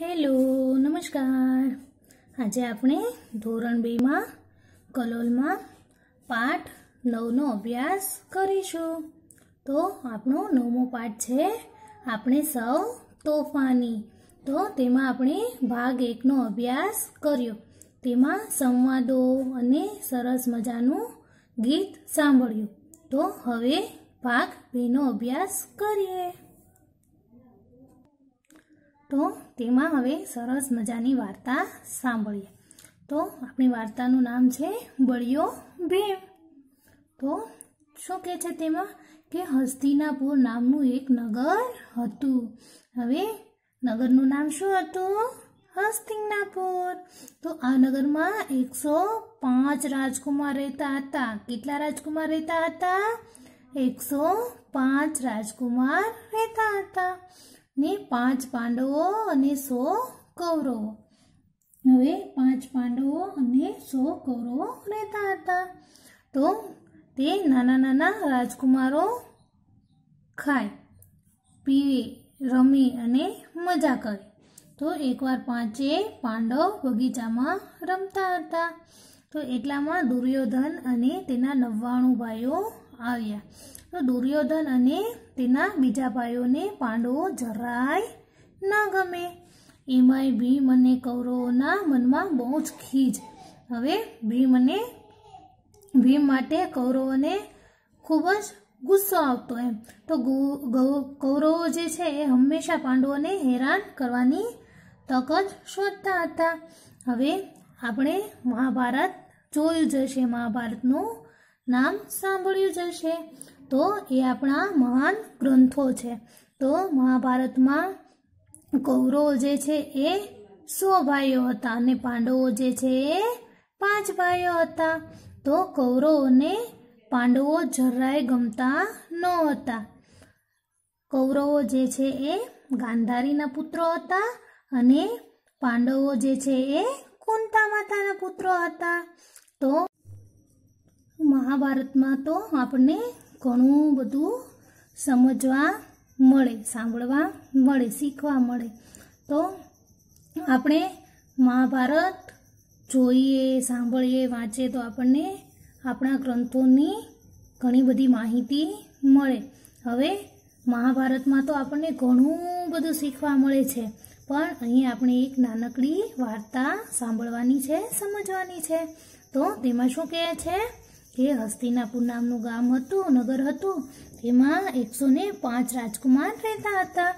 Hello, નમસ્કાર. આજે આપણે ધોરણ બેમાં કલોલમાં પાઠ નવનો અભ્યાસ કરીશું. તો આપણો નવમો પાઠ છે, આપણે સૌ તોફાની. તો તેમાં આપણે ભાગ એકનો અભ્યાસ કર્યો. તેમાં સંવાદો અને સરસ મજાનું ગીત સાંભળ્યું. તો હવે ભાગ બેનો અભ્યાસ કરીએ. તો તેમાં હવે સરસ મજાની વાર્તા સાંભળીએ. તો આપણી વાર્તાનું નામ છે બળિયો ભીમ તો શું કહે છે તેમાં? કે હસ્તિનાપુર નામનું એક નગર હતું. હવે નગરનું નામ શું હતું? હસ્તિનાપુર. તો આ નગરમાં એકસો પાંચ રાજકુમાર રહેતા હતા. કેટલા રાજકુમાર રહેતા હતા? એકસો પાંચ રાજકુમાર રહેતા હતા. ને પાંચ પાંડવો અને સો કૌરવો. હવે પાંચ પાંડવો અને સો કૌરવો રહેતા હતા. તો તે નાના નાના રાજકુમારો ખાય, પીવે, રમી અને મજા કરે. તો એકવાર પાંચે પાંડવ બગીચામાં રમતા હતા. તો એટલામાં દુર્યોધન અને તેના નવ્વાણું ભાઈઓ આવ્યા. તો દુર્યોધન અને તેના બીજા ભાઈઓને પાંડવો જરાય ન ગમે. એમાંય ભીમ અને કૌરવોના મનમાં બહુ જ ખીજ. હવે ભીમ અને ભીમ માટે કૌરવોને ખૂબ જ ગુસ્સો આવતો એમ. તો કૌરવો જે છે એ હંમેશા પાંડવોને હેરાન કરવાની તક જ શોધતા હતા. હવે આપણે મહાભારત જોયું જશે, મહાભારતનું નામ સાંભળ્યું જશે. તો એ આપણા મહાન ગ્રંથો છે. તો મહાભારતમાં કૌરવો જે છે એ સો ભાઈઓ હતા અને પાંડવો જે છે એ પાંચ ભાઈઓ હતા. તો કૌરવોને પાંડવો જરાય ગમતા ન હતા. કૌરવો જે છે એ ગાંધારીના પુત્રો હતા અને પાંડવો જે છે એ કુંતા માતાના પુત્રો હતા. તો મહાભારતમાં તો આપણને ઘણું બધું સમજવા મળે, સાંભળવા મળે, શીખવા મળે. તો આપણે મહાભારત જોઈએ, સાંભળીએ, વાંચીએ તો આપણને આપણા ગ્રંથોની ઘણી બધી માહિતી મળે. હવે મહાભારતમાં તો આપણને ઘણું બધું શીખવા મળે છે, પણ અહીં આપણે એક નાનકડી વાર્તા સાંભળવાની છે, સમજવાની છે. તો તેમાં શું કહે છે? કે હસ્તિનાપુર નામનું ગામ હતું, નગર હતું. તેમાં એકસો ને પાંચ રાજકુમાર રહેતા હતા.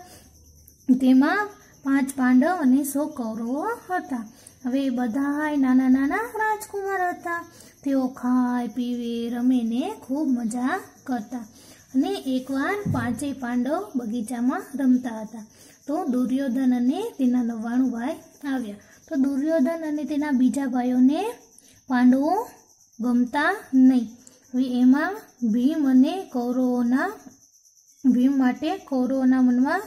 તેમાં પાંચ પાંડવ અને સો કૌરવો હતા. હવે બધા નાના નાના રાજકુમાર હતા. તેઓ ખાય, પીવે, રમે ને ખૂબ મજા કરતા. અને એકવાર પાંચેય પાંડવ બગીચામાં રમતા હતા. તો દુર્યોધન અને તેના નવ્વાણું ભાઈ આવ્યા. તો દુર્યોધન અને તેના બીજા ભાઈઓને પાંડવો ગમતા નહીં. એમાં ભીમ અને કૌરવોના, ભીમ માટે કૌરવોના મનમાં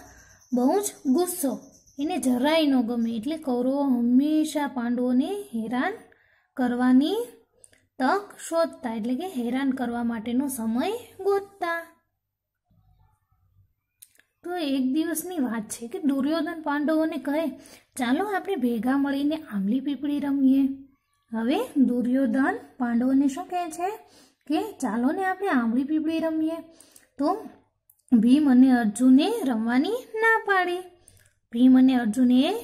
બહુ જ ગુસ્સો. એને જરાય ન ગમે. એટલે કૌરવો હંમેશા પાંડવોને હેરાન કરવાની તક શોધતા, એટલે કે હેરાન કરવા માટેનો સમય ગોતતા. તો એક દિવસની વાત છે કે દુર્યોધન પાંડવોને કહે, ચાલો આપણે ભેગા મળીને આંબલી પીપળી રમીએ. હવે દુર્યોધન પાંડવોને શું કહે છે? કે ચાલો ને આપણે આંબળી પીપળી રમીએ. તો ભીમ અને અર્જુને રમવાની ના પાડી. ભીમ અને અર્જુને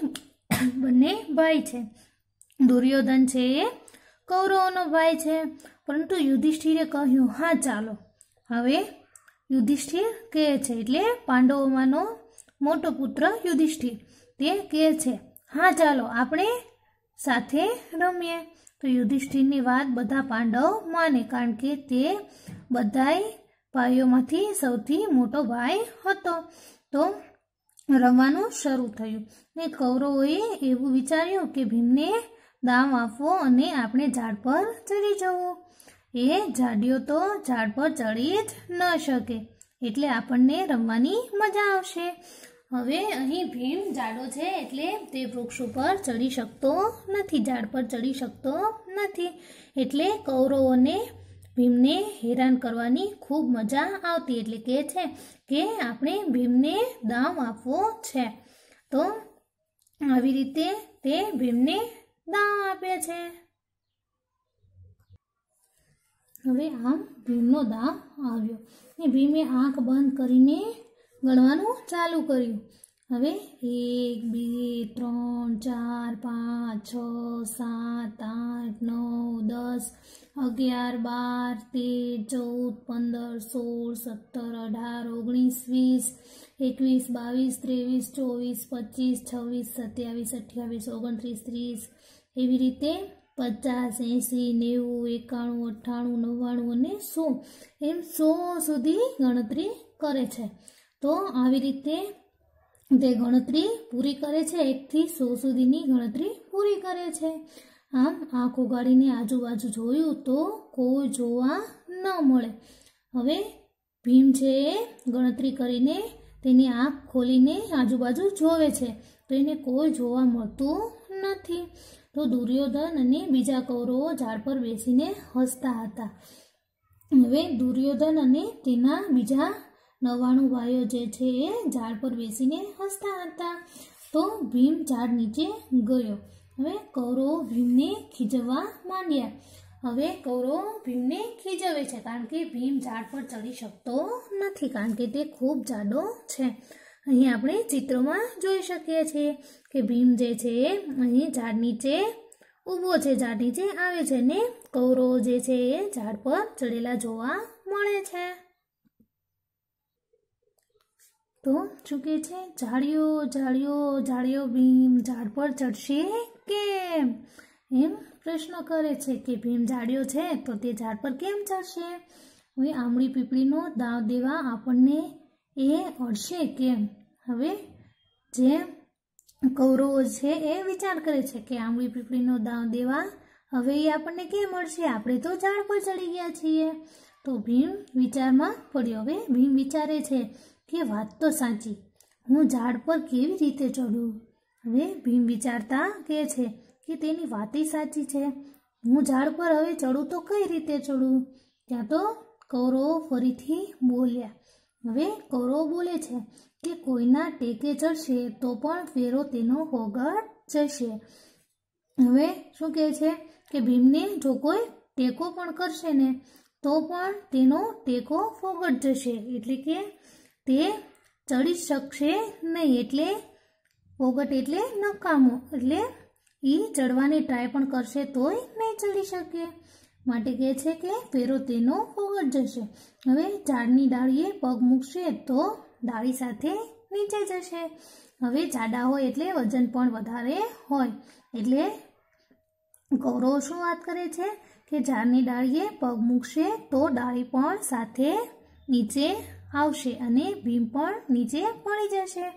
બંને ભાઈ છે. દુર્યોધન છે એ કૌરવોનો ભાઈ છે. પરંતુ યુધિષ્ઠિરે કહ્યું, હા, ચાલો. હવે યુધિષ્ઠિર કહે છે, એટલે પાંડવોમાંનો મોટો પુત્ર યુધિષ્ઠિર. તે કહે છે, હા, ચાલો, આપણે સાથે રમીએ. તો યુધિષ્ઠિરની વાત બધા પાંડવ માને કારણ કે તે બધાય ભાઈઓમાંથી સૌથી મોટો ભાઈ હતો. તો રમવાનું શરૂ થયું. ને કૌરવોએ એવું વિચાર્યું કે ભીમને દામ આપવો અને આપણે ઝાડ પર ચડી જવું. એ ઝાડીઓ તો ઝાડ પર ચડી જ ન શકે. એટલે આપણને રમવાની મજા આવશે. હવે અહીં ભીમ ઝાડો છે એટલે તે વૃક્ષ ઉપર ચડી શકતો નથી, ઝાડ પર ચડી શકતો નથી. એટલે કૌરવોને ભીમને હેરાન કરવાની ખૂબ મજા આવતી, એટલે કે છે કે આપણે ભીમને દામ આપવો છે. તો આવી રીતે તે ભીમને દાવ આપે છે. હવે આમ ભીમનો દાવ આવ્યો. ને ભીમે આંખ બંધ કરીને ગણવાનું ચાલુ કર્યું. હવે એક, બે, ત્રણ, ચાર, પાંચ, છ, સાત, આઠ, નવ, દસ, અગિયાર, બાર, તેર, ચૌદ, પંદર, સોળ, સત્તર, અઢાર, ઓગણીસ, વીસ, એકવીસ, બાવીસ, ત્રેવીસ, ચોવીસ, પચીસ, છવ્વીસ, સત્યાવીસ, અઠ્યાવીસ, ઓગણત્રીસ, ત્રીસ, એવી રીતે પચાસ, એંસી, નેવું, એકાણું, અઠ્ઠાણું, નવ્વાણું અને સો, એમ સો સુધી ગણતરી કરે છે. તો આવી રીતે તે ગણતરી પૂરી કરે છે. એકથી સો સુધીની ગણતરી પૂરી કરે છે. આમ આંખ ઉગાડીને આજુબાજુ જોયું તો કોઈ જોવા ન મળે. હવે ભીમ છે એ ગણતરી કરીને તેની આંખ ખોલીને આજુબાજુ જોવે છે. તો એને કોઈ જોવા મળતું નથી. તો દુર્યોધન અને બીજા કૌરવો ઝાડ પર બેસીને હસતા હતા. હવે દુર્યોધન અને તેના બીજા નવાણું ભાઈઓ જે છે એ ઝાડ પર બેસીને હસતા હતા તો ભીમ ઝાડ નીચે ગયો. હવે કૌરવો ભીમને ખીજવવા માંડ્યા. હવે કૌરવો ભીમને ખીજવે છે કારણ કે ભીમ ઝાડ પર ચડી શકતો નથી કારણ કે તે ખૂબ જાડો છે. અહીં આપણે ચિત્રમાં જોઈ શકીએ છીએ કે ભીમ જે છે અહીં ઝાડ નીચે ઊભો છે. ઝાડ નીચે આવે છે ને કૌરવો જે છે એ ઝાડ પર ચડેલા જોવા મળે છે. તો શું કે છે? જાળીઓ જાળીઓ જાળીઓ ભીમ ઝાડ પર ચડશે કેમ? એમ પ્રશ્ન કરે છે કે ભીમ જાળીઓ છે તો તે ઝાડ પર કેમ ચડશે? હવે આમળી પીપળીનો દાવ દેવા આપણને એ અડશે કેમ? હવે જે કૌરવો છે એ વિચાર કરે છે કે આમળી પીપળીનો દાવ દેવા હવે એ આપણને કેમ મળશે આપણે તો ઝાડ પર ચડી ગયા છીએ. તો ભીમ વિચારમાં પડ્યો. હવે ભીમ વિચારે છે કે વાત તો સાચી. હું ઝાડ પર કેવી રીતે ચડું હવે ભીમ વિચારતા કહે છે કે તેની વાત સાચી છે. હું ઝાડ પર હવે ચડું તો કઈ રીતે ચડું ત્યાં તો કૌરવો ફરીથી બોલ્યા. હવે કૌરવો બોલે છે કે કોઈના ટેકે ચડશે તો પણ ફેરો તેનો હોગળ જશે. હવે શું કહે છે કે ભીમને જો કોઈ ટેકો પણ કરશે ને, તો પણ તેનો ટેકો ફોગટ જશે. એટલે કે તે ચડી શકશે નહીં એટલે ફોગટ એટલે નકામો. એટલે એ ચડવાની ટ્રાય પણ કરશે તોય નહીં ચડી શકે. માટે કહે છે કે ફેરો તેનો ઓગટ જશે. હવે ઝાડની ડાળીએ પગ મૂકશે તો ડાળી સાથે નીચે જશે. હવે જાડા હોય એટલે વજન પણ વધારે હોય. એટલે ગૌરવ શું વાત કરે છે? કે ઝાડની ડાળીએ પગ મૂકશે તો ડાળી પણ સાથે નીચે આવશે અને ભીમ પણ નીચે પડી જશે.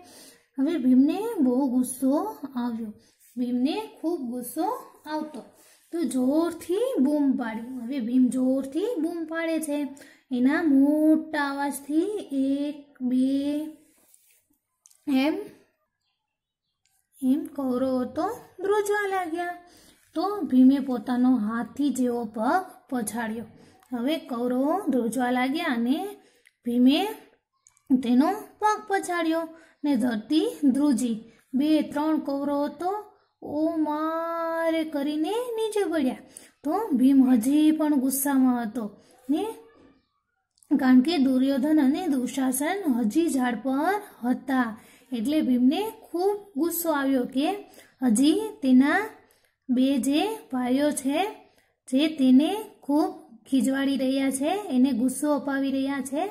હવે ભીમને બહુ ગુસ્સો આવ્યો. ભીમને ખૂબ ગુસ્સો આવતો. તો જોરથી બૂમ પાડ્યું. હવે ભીમ જોરથી બૂમ પાડે છે. એના મોટા અવાજથી એક, બે, એમ એમ કૌરવો તો ધ્રુજવા લાગ્યા. તો ભીમે પોતાનો હાથથી જેવો પગ પછાડ્યો. હવે કૌરવો ધ્રુજવા લાગ્યા અને ભીમે તેનો પગ પછાડ્યો ને ધરતી ધ્રુજી. બે, ત્રણ કૌરવ તો ઓ મારે કરીને નીચે પડ્યા. તો ભીમ હજી પણ ગુસ્સામાં હતો ને કારણ કે દુર્યોધન અને દુશાસન હજી ઝાડ પર હતા. એટલે ભીમને ખૂબ ગુસ્સો આવ્યો કે હજી તેના બે જે ભાઈઓ છે, જે તેને ખૂબ ખીજવાડી રહ્યા છે, એને ગુસ્સો અપાવી રહ્યા છે,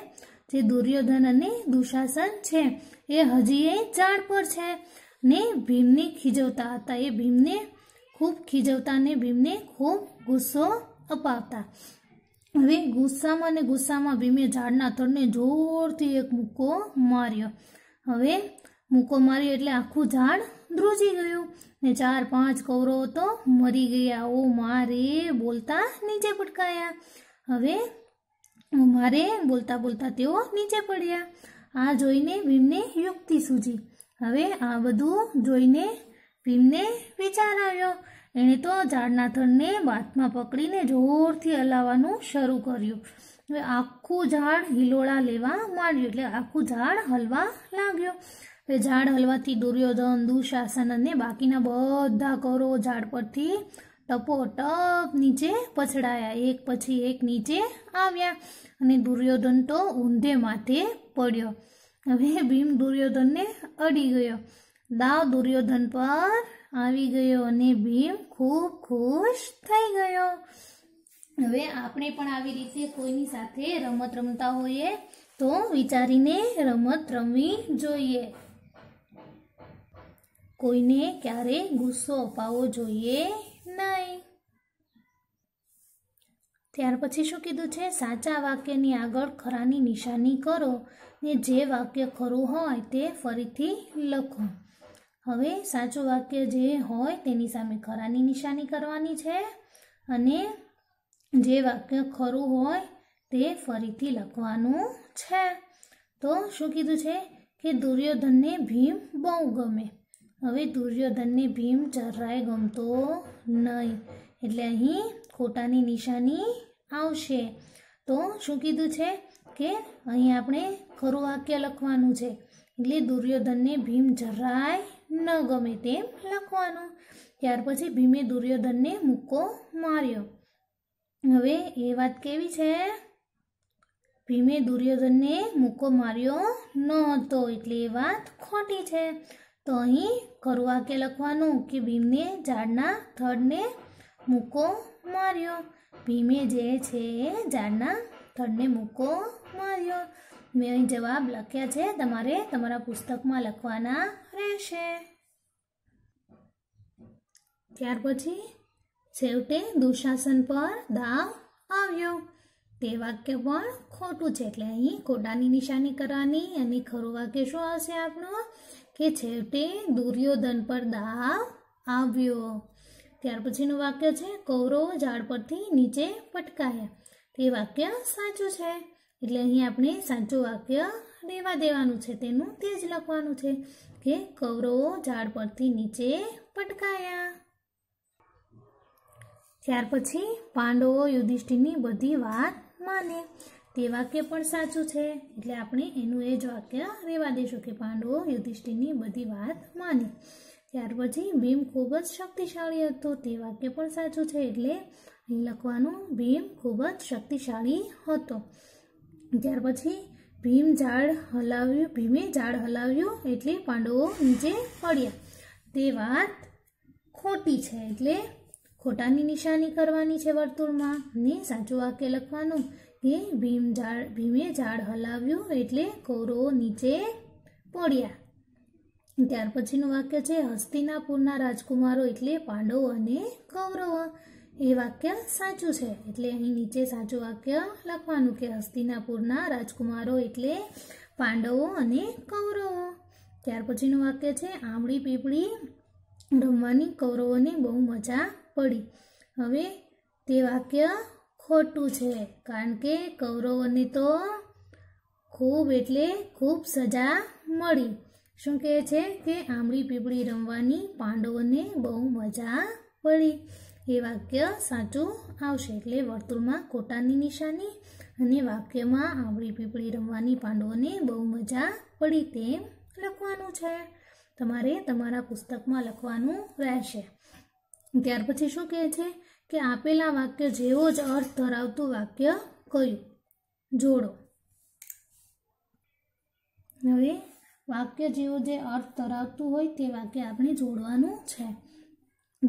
જે દુર્યોધન અને દુશાસન છે, એ હજી એ ઝાડ પર છે ને ભીમને ખીજવતા હતા. એ ભીમને ખૂબ ખીજવતા ને ભીમને ખૂબ ગુસ્સો અપાવતા. હવે ગુસ્સામાં ને ગુસ્સામાં ભીમે ઝાડના તળને જોરથી એક મુક્કો માર્યો. હવે મુક્કો માર્યો એટલે આખું ઝાડ ધ્રુજી ગયું. ને ચાર પાંચ કૌરવો તો મરી ગયા. ઓ મારે, બોલતા નીચે પટકાયા. હવે મારે, બોલતા બોલતા તેઓ નીચે પડ્યા. આ જોઈને ભીમને યુક્તિ સૂજી. હવે આ બધું જોઈને ભીમને વિચાર આવ્યો. એણે તો ઝાડના થડને બાથમાં પકડીને જોરથી હલાવવાનું શરૂ કર્યું. હવે આખું ઝાડ હિલોળા લેવા માંડ્યું. એટલે આખું ઝાડ હલવા લાગ્યો. હવે ઝાડ હલવાથી દુર્યોધન, દુશાસન અને બાકીના બધા કરો ઝાડ પરથી ટપો ટપ નીચે પછડાયા. એક પછી એક નીચે આવ્યા અને દુર્યોધન તો ઊંધે માથે પડ્યો. હવે ભીમ દુર્યોધનને અડી ગયો. દાવ દુર્યોધન પર આવી ગયો અને ભીમ ખૂબ ખુશ થઈ ગયો. હવે આપણે પણ આવી રીતે કોઈની સાથે રમત રમતા હોઈએ તો વિચારીને રમત રમવી જોઈએ. કોઈને ક્યારે ગુસ્સો અપાવવો જોઈએ નહીં. ત્યાર પછી શું કીધું છે? સાચા વાક્યની આગળ ખરાની નિશાની કરો ને જે વાક્ય ખરું હોય તે ફરીથી લખો. હવે સાચું વાક્ય જે હોય તેની સામે ખરાની નિશાની કરવાની છે અને જે વાક્ય ખરું હોય તે ફરીથી લખવાનું છે. તો શું કીધું છે? કે દુર્યોધનને ભીમ બહુ ગમે. હવે દુર્યોધનને ભીમ જરાય ગમતો નહીં. એટલે અહીં ખોટાની નિશાની આવશે. તો શું કીધું છે? કે અહીં આપણે ખરું વાક્ય લખવાનું છે. એટલે દુર્યોધનને ભીમ જરાય ન ગમે તેમ લખવાનું. ત્યાર પછી ભીમે દુર્યોધનને મુક્કો માર્યો. હવે એ વાત કેવી છે? ભીમે દુર્યોધનને મુક્કો માર્યો ન હતો એટલે એ વાત ખોટી છે. તો અહીં ખરું વાક્ય લખવાનું કે ભીમને ઝાડના થડને મૂકો માર્યો. ભીમે જે છે એ ઝાડના થડને મૂકો માર્યો. મેં અહીં જવાબ લખ્યા છે, તમારે તમારા પુસ્તકમાં લખવાના રહેશે. ત્યાર પછી છેવટે દુશાસન પર દાવ આવ્યો. તે વાક્ય પણ ખોટું છે. એટલે અહીં ખોટાની નિશાની કરવાની અને ખરું વાક્ય શું આવશે આપણું કે છેવટે દુર્યોધન પર દાવ આવ્યો. ત્યાર પછીનું વાક્ય છે, કૌરવો ઝાડ પરથી નીચે પટકાયા. તે વાક્ય સાચું છે. એટલે અહીં આપણે સાચું વાક્ય દેવા દેવાનું છે. તેનું તે જ લખવાનું છે, કે કૌરવો ઝાડ પરથી નીચે પટકાયા. ત્યાર પછી પાંડવો યુધિષ્ઠિરની બધી વાત માને. તે વાક્ય પણ સાચું છે. એટલે આપણે એનું એ જ વાક્ય રહેવા દઈશું કે પાંડવો યુધિષ્ઠિરની બધી વાત માને. ત્યાર પછી ભીમ ખૂબ જ શક્તિશાળી હતો. તે વાક્ય પણ સાચું છે. એટલે લખવાનું, ભીમ ખૂબ જ શક્તિશાળી હતો. ત્યાર પછી ભીમ ઝાડ હલાવ્યું, ભીમે ઝાડ હલાવ્યું એટલે પાંડવો નીચે પડ્યા. તે વાત ખોટી છે. એટલે ખોટાની નિશાની કરવાની છે વર્તુળમાં? ને સાચું વાક્ય લખવાનું? કે ભીમ ઝાડ, ભીમે ઝાડ હલાવ્યું એટલે કૌરવો નીચે પડ્યા. ત્યાર પછીનું વાક્ય છે, હસ્તિનાપુરના રાજકુમારો એટલે પાંડવો અને કૌરવ. એ વાક્ય સાચું છે, એટલે અહીં નીચે સાચું વાક્ય લખવાનું કે હસ્તિનાપુરના રાજકુમારો એટલે પાંડવો અને કૌરવો. ત્યાર પછીનું વાક્ય છે, આમળી પીપળી રમવાની કૌરવોને બહુ મજા પડી. હવે તે વાક્ય ખોટું છે, કારણ કે કૌરવોને તો ખૂબ એટલે ખૂબ સજા મળી. શું કહે છે કે આંબળી પીપળી રમવાની પાંડવોને બહુ મજા પડી? એ વાક્ય સાચું આવશે એટલે વર્તુળમાં કોટાની નિશાની અને વાક્યમાં આંબળી પીપળી રમવાની પાંડવોને બહુ મજા પડી તેમ લખવાનું છે. તમારે તમારા પુસ્તકમાં લખવાનું રહેશે. ત્યાર પછી શું કહે છે? કે આપેલા વાક્ય જેવો જ અર્થ ધરાવતું વાક્ય કયું? જોડો. હવે વાક્ય જેવો જે અર્થ ધરાવતું હોય તે વાક્ય આપણે જોડવાનું છે.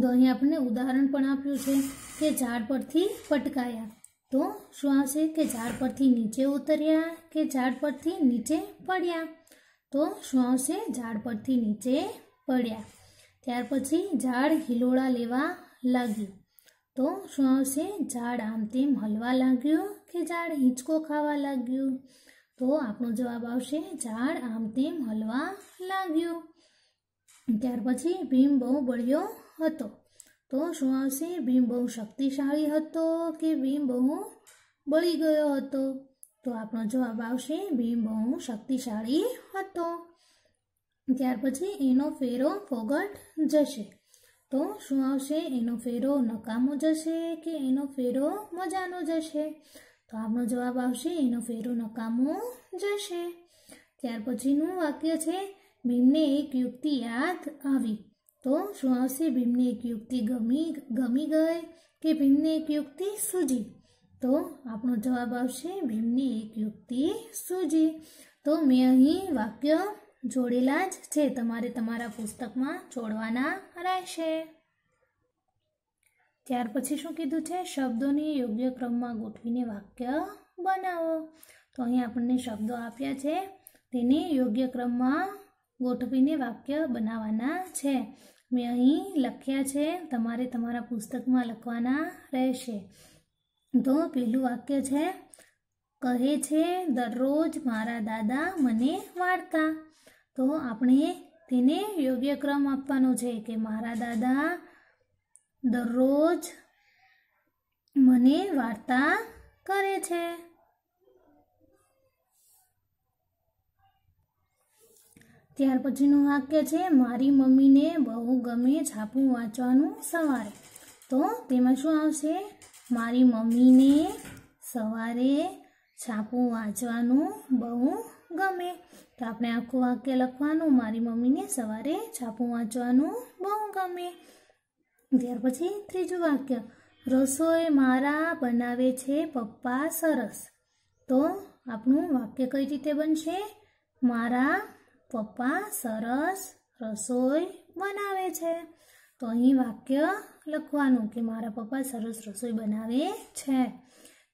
તો અહીં આપણને ઉદાહરણ પણ આપ્યું છે કે ઝાડ પરથી પટકાયા. તો શું આવશે? કે ઝાડ પરથી નીચે ઉતર્યા કે ઝાડ પરથી નીચે પડ્યા? તો શું આવશે? ઝાડ પરથી નીચે પડ્યા. ત્યાર પછી ઝાડ હિલોળા લેવા લાગ્યું. તો શું આવશે? ઝાડ આમ તેમ હલવા લાગ્યું કે ઝાડ હિંચકો ખાવા લાગ્યું? તો આપણો જવાબ આવશે, ઝાડ આમ તેમ હલવા લાગ્યું. ત્યાર પછી ભીમ બહુ બળ્યો હતો. તો શું આવશે? ભીમ બહુ શક્તિશાળી હતો કે ભીમ બહુ બળી ગયો હતો? તો આપણો જવાબ આવશે, ભીમ બહુ શક્તિશાળી હતો. ત્યાર પછી એનો ફેરો ફોગટ જશે. તો શું આવશે? એનો ફેરો નકામો જશે કે એનો ફેરો મજાનો જશે? તો આપણો જવાબ આવશે એનો ફેરો નકામો જશે. ત્યાર પછીનું વાક્ય છે, ભીમને એક યુક્તિ યાદ આવી. તો શું આવશે? ભીમને એક યુક્તિ ગમી ગમી ગઈ કે ભીમને એક યુક્તિ સૂજી? તો આપણો જવાબ આવશે, ભીમને એક યુક્તિ સૂજી. તો મેં અહીં વાક્ય જોડેલા જ છે. તમારે તમારા પુસ્તકમાં જોડવાના રહેશે. ત્યાર પછી શું કીધું છે? શબ્દોને યોગ્ય ક્રમમાં ગોઠવીને વાક્ય બનાવો. તો અહીં આપણને શબ્દો આપ્યા છે. તેને યોગ્ય ક્રમમાં ગોઠવીને વાક્ય બનાવવાના છે. મેં અહીં લખ્યા છે, તમારે તમારા પુસ્તકમાં લખવાના રહેશે. તો પહેલું વાક્ય છે, કહે છે, દરરોજ મારા દાદા મને વાર્તા. તો આપણે તેને યોગ્ય ક્રમ આપવાનો છે કે મારા દાદા દરરોજ મને વાર્તા કરે છે. ત્યાર પછીનું વાક્ય છે, મારી મમ્મીને બહુ ગમે છાપું વાંચવાનું સવારે. તો તેમાં શું આવશે? મારી મમ્મીને સવારે છાપું વાંચવાનું બહુ ગમે. તો આપણે આખું વાક્ય લખવાનું. મારી મમ્મીને સવારે છાપું વાંચવાનું બહુ ગમે. ત્યાર પછી ત્રીજું વાક્ય. રસોઈ મારા બનાવે છે પપ્પા સરસ. તો આપણું વાક્ય કઈ રીતે બનશે? મારા પપ્પા સરસ રસોઈ બનાવે છે. તો અહીં વાક્ય લખવાનું કે મારા પપ્પા સરસ રસોઈ બનાવે છે.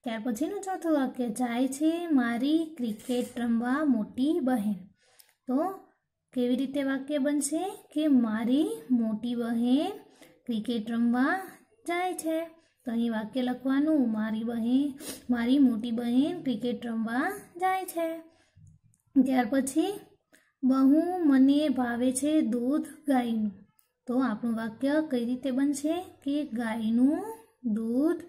ત્યાર પછીનું ચોથું વાક્ય જાય છે, મારી ક્રિકેટ રમવા મોટી બહેન. તો કેવી રીતે વાક્ય બનશે કે મારી મોટી બહેન ક્રિકેટ રમવા જાય છે. તો અહીં વાક્ય લખવાનું, મારી બહેન, મારી મોટી બહેન ક્રિકેટ રમવા જાય છે. ત્યાર પછી, બહુ મને ભાવે છે દૂધ ગાયનું. તો આપણું વાક્ય કઈ રીતે બનશે કે ગાયનું દૂધ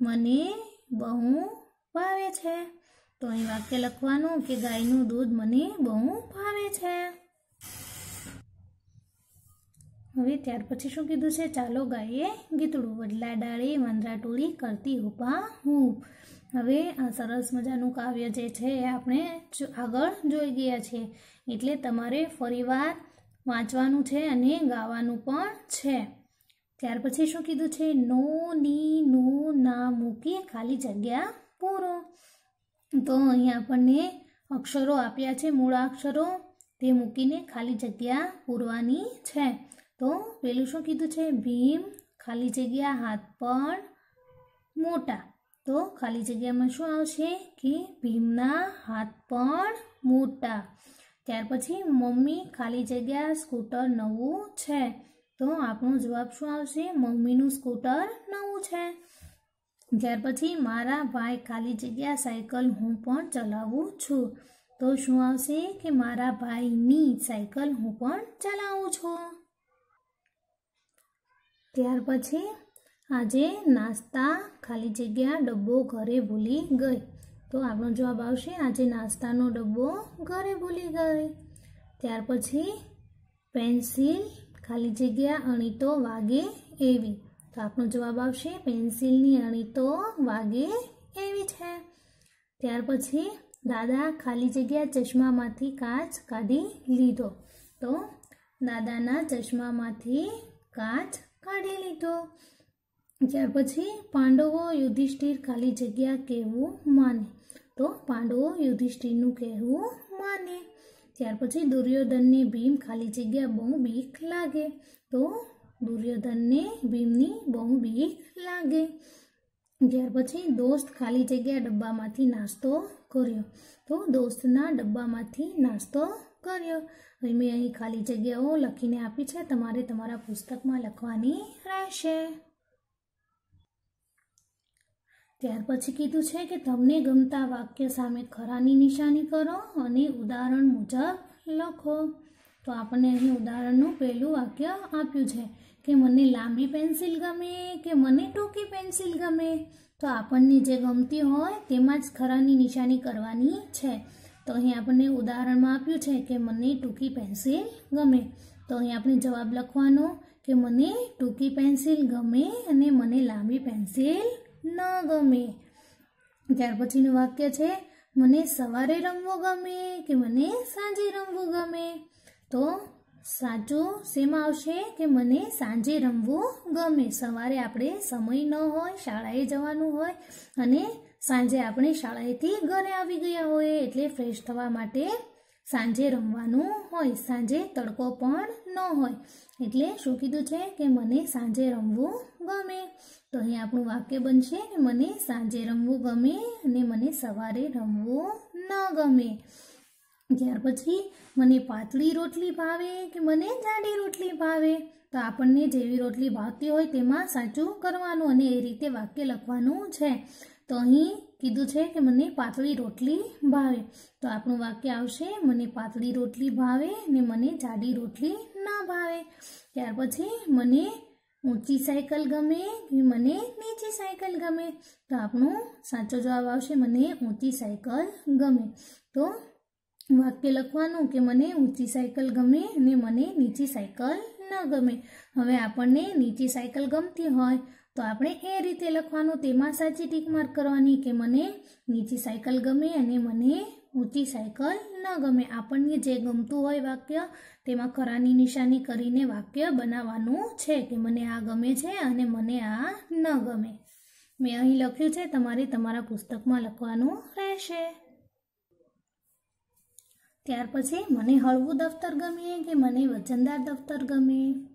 મને બહુ ભાવે છે. તો અહીં વાક્ય લખવાનું કે ગાયનું દૂધ મને બહુ ભાવે છે. હવે ત્યાર પછી શું કીધું છે? ચાલો ગાયે ગીતડું. વડલા ડાળે વાંદરા ટોળી કરતી હોપા હું. હવે આ સરસ મજાનું કાવ્ય જે છે એ આપણે આગળ જોઈ ગયા છીએ એટલે તમારે ફરીવાર વાંચવાનું છે અને ગાવાનું પણ છે. ત્યાર પછી શું કીધું છે? નો, ની, નો, ના મૂકી ખાલી જગ્યા પૂરો. તો અહીં આપણને અક્ષરો આપ્યા છે મૂળાક્ષરો તે મૂકીને ખાલી જગ્યા પૂરવાની છે. તો પેલું શું કીધું છે? ભીમ, ખાલી જગ્યા હાથ પણ મોટા. તો ખાલી જગ્યામાં શું આવશે? કે ભીમના હાથ પણ મોટા. ત્યાર પછી મમ્મી ખાલી જગ્યા સ્કૂટર નવું છે. તો આપણો જવાબ શું આવશે? મમ્મીનું સ્કૂટર નવું છે. ત્યાર પછી મારા ભાઈ ખાલી જગ્યા સાયકલ હું પણ ચલાવું છું. તો શું આવશે કે મારા ભાઈની સાયકલ હું પણ ચલાવું છું. ત્યાર પછી આજે નાસ્તા ખાલી જગ્યા ડબ્બો ઘરે ભૂલી ગઈ. તો આપણો જવાબ આવશે, આજે નાસ્તાનો ડબ્બો ઘરે ભૂલી ગઈ. ત્યાર પછી પેન્સિલ ખાલી જગ્યા અણીતો વાગે એવી. તો આપણો જવાબ આવશે, પેન્સિલની અણીતો વાગે એવી છે. ત્યાર પછી દાદા ખાલી જગ્યા ચશ્મામાંથી કાચ કાઢી લીધો. તો દાદાના ચશ્મામાંથી કાચ કાઢી લીધો. ત્યાર પછી પાંડવો યુધિષ્ઠિર ખાલી જગ્યા કહેવું માને. તો પાંડવો યુધિષ્ઠિરનું કહેવું માને. ત્યાર પછી દુર્યોધનને ભીમ ખાલી જગ્યા બહુ બીક લાગે તો દુર્યોધનને ભીમની બહુ બીક લાગે. ત્યાર પછી દોસ્ત ખાલી જગ્યા ડબ્બામાંથી નાસ્તો કર્યો. તો દોસ્તના ડબ્બામાંથી નાસ્તો કર્યો. હવે મેં અહીં ખાલી જગ્યાઓ લખીને આપી છે. તમારે તમારા પુસ્તકમાં લખવાની રહેશે. ત્યાર પછી કીધું છે કે તમને ગમતા વાક્ય સામે ખરાની નિશાની કરો અને ઉદાહરણ મુજબ લખો. તો આપણને અહીં ઉદાહરણનું પહેલું વાક્ય આપ્યું છે કે મને લાંબી પેન્સિલ ગમે કે મને ટૂંકી પેન્સિલ ગમે. તો આપણને જે ગમતી હોય તેમાં જ ખરાની નિશાની કરવાની છે. તો અહીં આપણને ઉદાહરણમાં આપ્યું છે કે મને ટૂંકી પેન્સિલ ગમે. તો અહીં આપણે જવાબ લખવાનો કે મને ટૂંકી પેન્સિલ ગમે અને મને લાંબી પેન્સિલ ન ગમે. ત્યાર પછીનું વાક્ય છે, મને સવારે રમવું ગમે કે મને સાંજે રમવું ગમે? તો સાચું શેમાં આવશે? કે મને સાંજે રમવું ગમે. સવારે આપણે સમય ન હોય, શાળાએ જવાનું હોય અને સાંજે આપણે શાળાએથી ઘરે આવી ગયા હોય એટલે ફ્રેશ થવા માટે સાંજે રમવાનું હોય, સાંજે તડકો પણ ન હોય. એટલે શું કીધું છે? કે મને સાંજે રમવું ગમે. તો અહીં આપણું વાક્ય બનશે મને સાંજે રમવું ગમે અને મને સવારે રમવું ન ગમે. ત્યાર પછી, મને પાતળી રોટલી ભાવે કે મને જાડી રોટલી ભાવે? તો આપણને જેવી રોટલી ભાવતી હોય તેમાં સાચું કરવાનું અને એ રીતે વાક્ય લખવાનું છે. તો અહીં કીધું છે કે, મને પાતળી રોટલી ભાવે. તો આપણું વાક્ય આવશે, મને પાતળી રોટલી ભાવે, ને મને જાડી રોટલી ના ભાવે. ત્યાર પછી, મને ઊંચી સાયકલ ગમે કે મને નીચી સાયકલ ગમે. તો આપણો સાચો જવાબ આવશે, મને ઊંચી સાયકલ ગમે. તો વાક્ય લખવાનું કે મને ઊંચી સાયકલ ગમે અને મને નીચી સાયકલ ન ગમે. હવે આપણને નીચી સાયકલ ગમતી હોય, તો આપણે એ રીતે લખવાનું. તેમાં સાચી ટીક માર્ક કરવાની કે મને નીચી સાયકલ ગમે અને મને ઊંચી સાયકલ ન ગમે. આપણને જે ગમતું હોય વાક્ય, તેમાં ખરાની નિશાની કરીને વાક્ય બનાવવાનું છે કે મને આ ગમે છે અને મને આ ન ગમે. મેં અહીં લખ્યું છે, તમારે તમારા પુસ્તકમાં લખવાનું રહેશે. ત્યાર પછી, મને હળવું દફતર ગમે કે મને વજનદાર દફતર ગમે?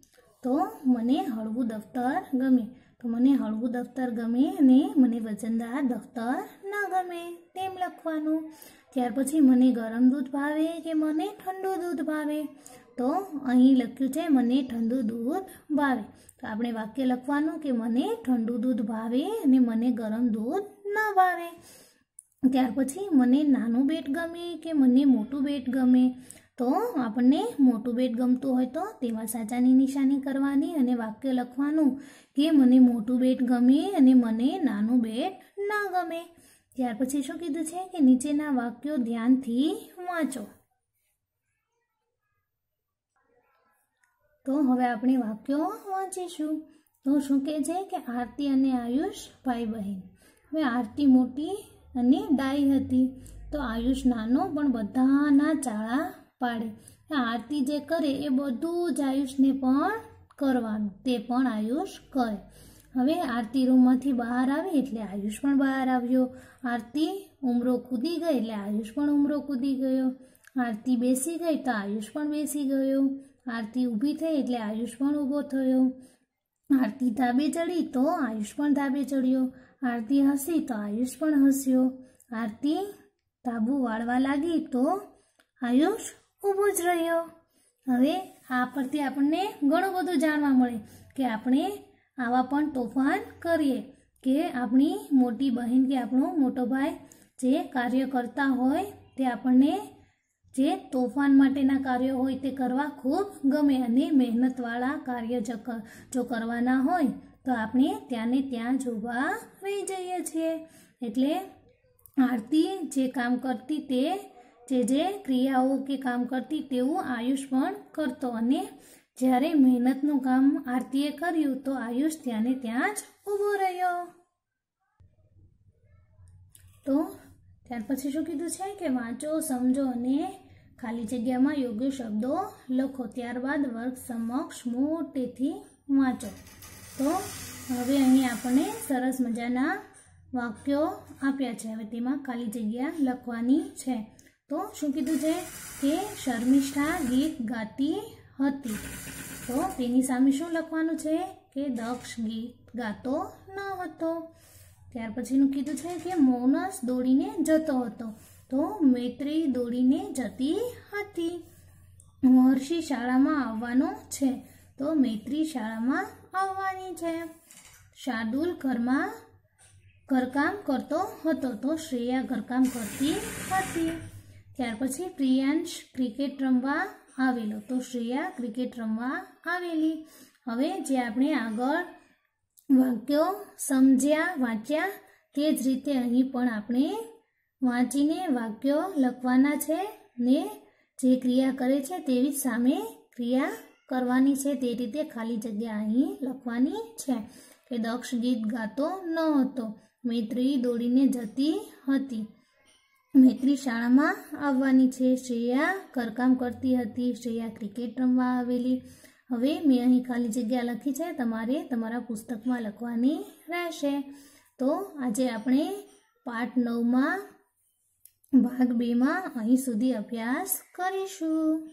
તો મને હળવું દફતર ગમે. તો મને હળવું દફતર ગમે અને મને વજનદાર દફતર ન ગમે. તેમ લખવાનું. ત્યાર પછી મને ગરમ દૂધ ભાવે કે મને ઠંડુ દૂધ ભાવે? તો અહીં લખ્યું છે, મને ઠંડુ દૂધ ભાવે. તો આપણે વાક્ય લખવાનું કે મને ઠંડુ દૂધ ભાવે અને મને ગરમ દૂધ ન ભાવે. ત્યાર પછી, મને નાનું બેટ ગમે કે મને મોટું બેટ ગમે? તો આપણને મોટું બેટ ગમતું હોય તો તેમાં સાચાની નિશાની કરવાની અને વાક્ય લખવાનું કે મને મોટું બેટ ગમે અને મને નાનું બેટ ન ગમે. ત્યાર પછી શું કીધું છે કે નીચેના વાક્યો ધ્યાનથી વાંચો. તો હવે આપણે વાક્યો વાંચીશું. તો શું કહે છે કે આરતી અને આયુષ ભાઈ બહેન. હવે આરતી મોટી અને ડાઈ હતી. તો આયુષ નાનો પણ બધાના ચાળા પાડે. આરતી જે કરે એ બધું જ આયુષને પણ કરવાનું. તે પણ આયુષ કરે. હવે આરતી રૂમમાંથી બહાર આવી એટલે આયુષ પણ બહાર આવ્યો આરતી ઉમરો કૂદી ગઈ એટલે આયુષ પણ ઉમરો કૂદી ગયો. આરતી બેસી ગઈ તો આયુષ પણ બેસી ગયો. આરતી ઊભી થઈ એટલે આયુષ પણ ઊભો થયો. આરતી ધાબે ચડી તો આયુષ પણ ધાબે ચડ્યો. આરતી હસી તો આયુષ પણ હસ્યો. આરતી ધાબુ વાળવા લાગી તો આયુષ ઊભો જ રહ્યો. હવે આ પરથી આપણને ઘણું બધું જાણવા મળે કે આપણે આવા પણ તોફાન કરીએ કે આપણી મોટી બહેન કે આપણો મોટો ભાઈ જે કાર્ય કરતા હોય તે આપણને જે તોફાન માટેના કાર્યો હોય તે કરવા ખૂબ ગમે અને મહેનતવાળા કાર્ય જો કરવાના હોય તો આપણે ત્યાંને ત્યાં જોવા રહી જઈએ છીએ. એટલે આરતી જે કામ કરતી તે, જે જે ક્રિયાઓ કે કામ કરતી તેવું આયુષ પણ કરતો અને જ્યારે મહેનતનું કામ આરતીએ કર્યું તો આયુષ ત્યાંને ત્યાં જ ઊભો રહ્યો. તો ત્યાર પછી શું કીધું છે કે વાંચો, સમજો અને ખાલી જગ્યામાં યોગ્ય શબ્દો લખો. ત્યારબાદ વર્ગ સમક્ષ મોટેથી વાંચો. તો હવે અહીં આપણને સરસ મજાના વાક્યો આપ્યા છે. હવે તેમાં ખાલી જગ્યા લખવાની છે. તો શું કીધું છે કે શર્મિષ્ઠા ગીત ગાતી હતી. તો તેની સામે શું લખવાનું છે? કે દક્ષ ગીત ગાતો ન હતો. ત્યાર પછીનું કીધું છે કે મૌનસ દોડીને જતો હતો. તો મૈત્રી દોડીને જતી હતી. મહર્ષિ શાળામાં આવવાનો છે. તો મૈત્રી શાળામાં આવવાની છે. શાર્દુલ ઘરમાં ઘરકામ કરતો હતો. તો શ્રેયા ઘરકામ કરતી હતી. ત્યાર પછી પ્રિયાંશ ક્રિકેટ રમવા આવેલો. તો શ્રેયા ક્રિકેટ રમવા આવેલી. હવે જે આપણે આગળ વાક્યો સમજ્યા, વાંચ્યા, તે જ રીતે અહીં પણ આપણે વાંચીને વાક્યો લખવાના છે ને જે ક્રિયા કરે છે તેવી સામે ક્રિયા કરવાની છે. તે રીતે ખાલી જગ્યા અહીં લખવાની છે. કે દક્ષ ગીત ગાતો ન હતો. મૈત્રી દોડીને જતી હતી. મૈત્રી શાળામાં આવવાની છે. શ્રેયા ઘરકામ કરતી હતી. શ્રેયા ક્રિકેટ રમવા આવેલી. હવે મેં અહીં ખાલી જગ્યા લખી છે. તમારે તમારા પુસ્તકમાં લખવાની રહેશે. તો આજે આપણે પાઠ નવમાં, ભાગ બેમાં અહીં સુધી અભ્યાસ કરીશું.